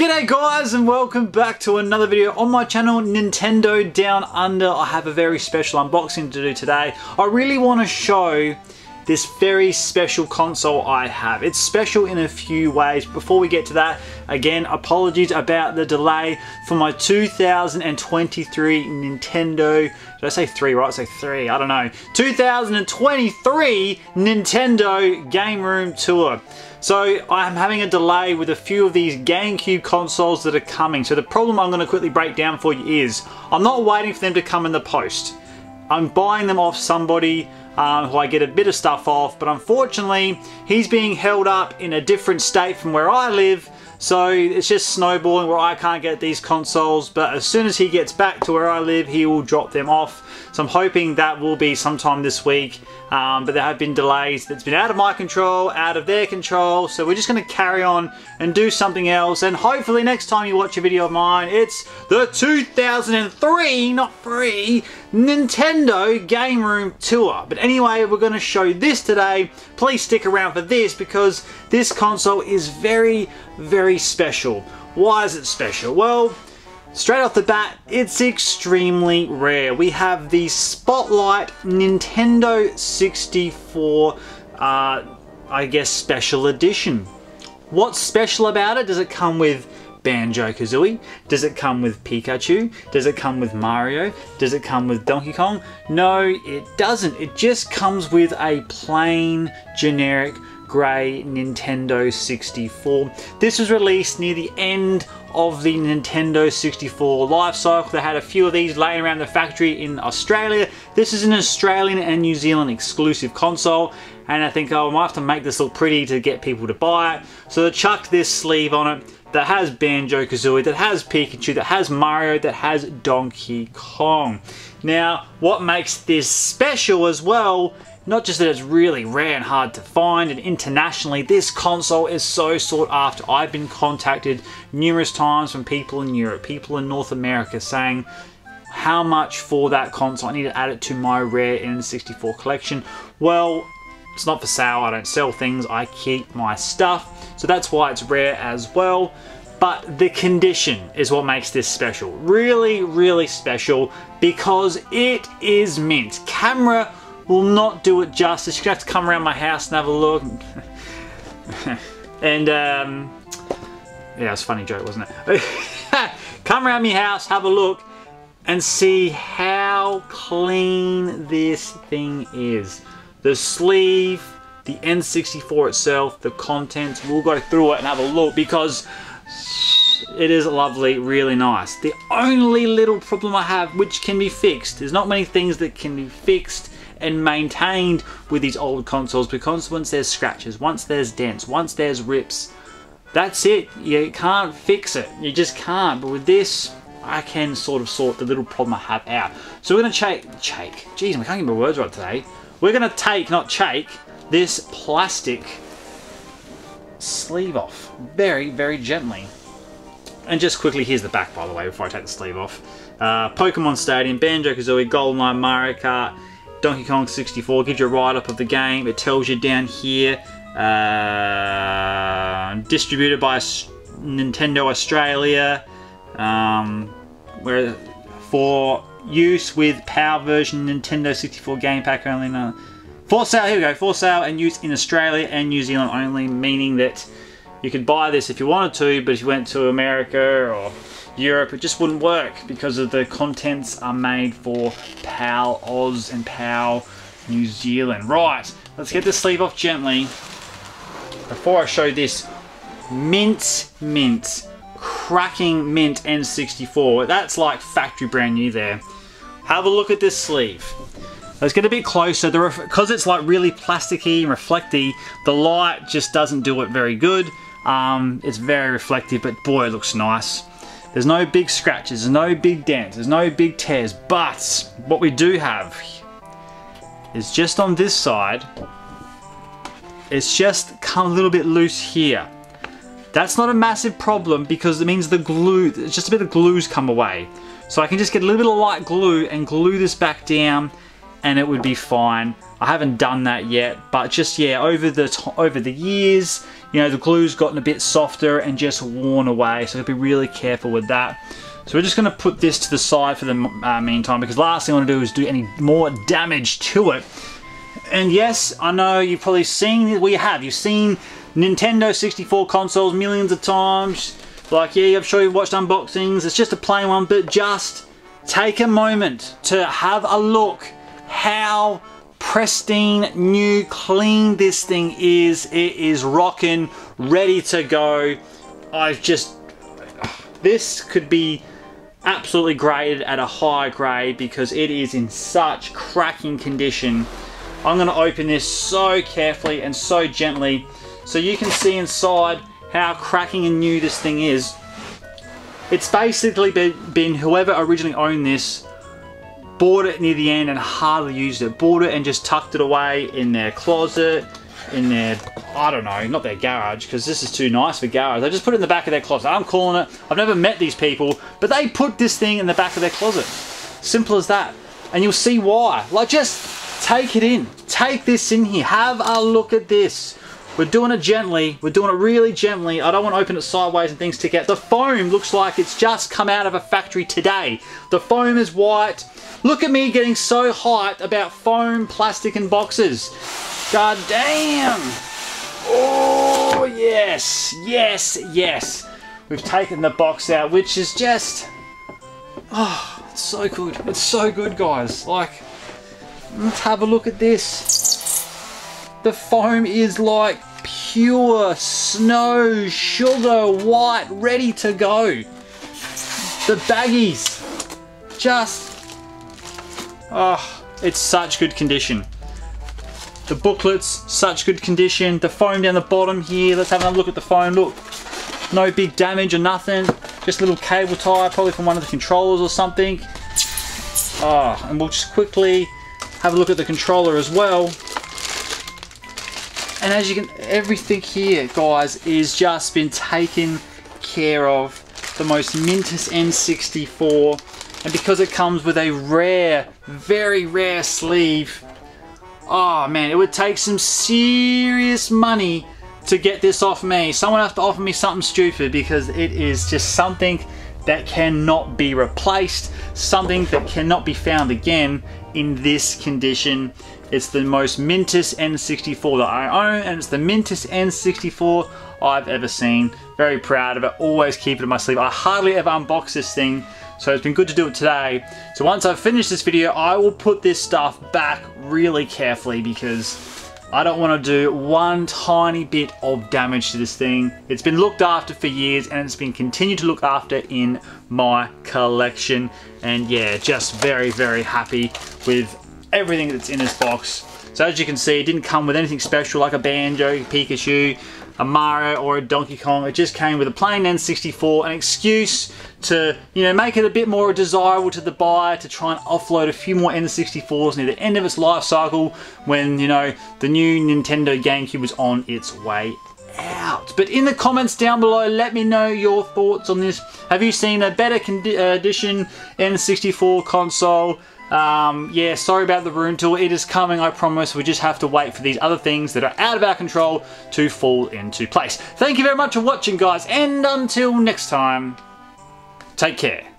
G'day guys and welcome back to another video on my channel Nintendo Down Under. I have a very special unboxing to do today. I really want to show this very special console I have. It's special in a few ways. Before we get to that, again, apologies about the delay for my 2023 Nintendo, did I say three, right? I say three, I don't know. 2023 Nintendo Game Room Tour. So I'm having a delay with a few of these GameCube consoles that are coming. So the problem I'm going to quickly break down for you is I'm not waiting for them to come in the post. I'm buying them off somebody um, who I get a bit of stuff off, but unfortunately, he's being held up in a different state from where I live, so it's just snowballing where I can't get these consoles, but as soon as he gets back to where I live, he will drop them off. So I'm hoping that will be sometime this week, um, but there have been delays. It's been out of my control, out of their control, so we're just going to carry on and do something else, and hopefully next time you watch a video of mine, it's the 2003, not free, Nintendo Game Room Tour. But anyway, we're going to show this today. Please stick around for this because this console is very, very special. Why is it special? Well, straight off the bat, it's extremely rare. We have the Spotlight Nintendo 64, uh, I guess, special edition. What's special about it? Does it come with Banjo-Kazooie? Does it come with Pikachu? Does it come with Mario? Does it come with Donkey Kong? No, it doesn't. It just comes with a plain, generic, grey Nintendo 64. This was released near the end of the Nintendo 64 life cycle. They had a few of these laying around the factory in Australia. This is an Australian and New Zealand exclusive console and I think oh, I might have to make this look pretty to get people to buy it. So they chucked this sleeve on it that has Banjo-Kazooie, that has Pikachu, that has Mario, that has Donkey Kong. Now, what makes this special as well, not just that it's really rare and hard to find, and internationally, this console is so sought after. I've been contacted numerous times from people in Europe, people in North America saying, how much for that console? I need to add it to my rare N64 collection. Well, it's not for sale, I don't sell things, I keep my stuff. So that's why it's rare as well. But the condition is what makes this special. Really, really special because it is mint. Camera will not do it justice. You're gonna have to come around my house and have a look. and um, yeah, it's a funny joke, wasn't it? come around my house, have a look, and see how clean this thing is. The sleeve, the N64 itself, the contents, we'll go through it and have a look because it is lovely, really nice. The only little problem I have, which can be fixed, there's not many things that can be fixed and maintained with these old consoles because once there's scratches, once there's dents, once there's rips, that's it. You can't fix it. You just can't. But with this, I can sort of sort the little problem I have out. So we're going to shake, shake. Jeez, I can't get my words right today. We're going to take, not shake, this plastic sleeve off very, very gently. And just quickly, here's the back, by the way, before I take the sleeve off. Uh, Pokemon Stadium, Banjo-Kazooie, GoldenEye, Mario Kart, Donkey Kong 64 gives you a write-up of the game. It tells you down here, uh, distributed by Nintendo Australia, um, where for use with PAL version Nintendo 64 game pack only. No. For sale, here we go, for sale and use in Australia and New Zealand only, meaning that you could buy this if you wanted to, but if you went to America or Europe, it just wouldn't work because of the contents are made for PAL Oz and PAL New Zealand. Right, let's get the sleeve off gently. Before I show this mint, mint, cracking mint N64, that's like factory brand new there. Have a look at this sleeve. Let's get a bit closer. Because it's like really plasticky and reflecty, the light just doesn't do it very good. Um, it's very reflective, but boy, it looks nice. There's no big scratches, no big dents, there's no big tears, but what we do have is just on this side, it's just come a little bit loose here. That's not a massive problem because it means the glue, just a bit of glue's come away. So I can just get a little bit of light glue and glue this back down and it would be fine. I haven't done that yet, but just yeah, over the over the years, you know, the glue's gotten a bit softer and just worn away. So be really careful with that. So we're just going to put this to the side for the uh, meantime because last thing I want to do is do any more damage to it. And yes, I know you've probably seen, well you have, you've seen Nintendo 64 consoles millions of times. Like, yeah, I'm sure you've watched unboxings. It's just a plain one, but just take a moment to have a look how pristine, new, clean this thing is. It is rocking, ready to go. I've just, this could be absolutely graded at a high grade because it is in such cracking condition. I'm going to open this so carefully and so gently so you can see inside how cracking and new this thing is. It's basically been, been whoever originally owned this bought it near the end and hardly used it. Bought it and just tucked it away in their closet, in their, I don't know, not their garage, because this is too nice for garage. They just put it in the back of their closet. I'm calling it, I've never met these people, but they put this thing in the back of their closet. Simple as that. And you'll see why. Like, just take it in. Take this in here. Have a look at this. We're doing it gently. We're doing it really gently. I don't want to open it sideways and things stick out. The foam looks like it's just come out of a factory today. The foam is white. Look at me getting so hyped about foam, plastic and boxes. God damn. Oh, yes. Yes, yes. We've taken the box out, which is just... Oh, it's so good. It's so good, guys. Like, let's have a look at this. The foam is like pure snow, sugar, white, ready to go. The baggies, just, oh, it's such good condition. The booklets, such good condition. The foam down the bottom here, let's have a look at the foam. Look, no big damage or nothing. Just a little cable tie, probably from one of the controllers or something. Oh, and we'll just quickly have a look at the controller as well. And as you can, everything here, guys, is just been taken care of. The most Mintus N64. And because it comes with a rare, very rare sleeve, oh man, it would take some serious money to get this off me. Someone has to offer me something stupid because it is just something that cannot be replaced, something that cannot be found again in this condition. It's the most Mintus N64 that I own and it's the Mintus N64 I've ever seen. Very proud of it, always keep it in my sleeve. I hardly ever unbox this thing, so it's been good to do it today. So once I've finished this video, I will put this stuff back really carefully because I don't want to do one tiny bit of damage to this thing. It's been looked after for years and it's been continued to look after in my collection. And yeah, just very, very happy with everything that's in this box. So as you can see, it didn't come with anything special like a Banjo, Pikachu, a Mario or a Donkey Kong. It just came with a plain N64, an excuse to, you know, make it a bit more desirable to the buyer to try and offload a few more N64s near the end of its life cycle when, you know, the new Nintendo GameCube was on its way out. But in the comments down below, let me know your thoughts on this. Have you seen a better uh, edition N64 console? Um, yeah, sorry about the room tour. It is coming, I promise. We just have to wait for these other things that are out of our control to fall into place. Thank you very much for watching, guys, and until next time, take care.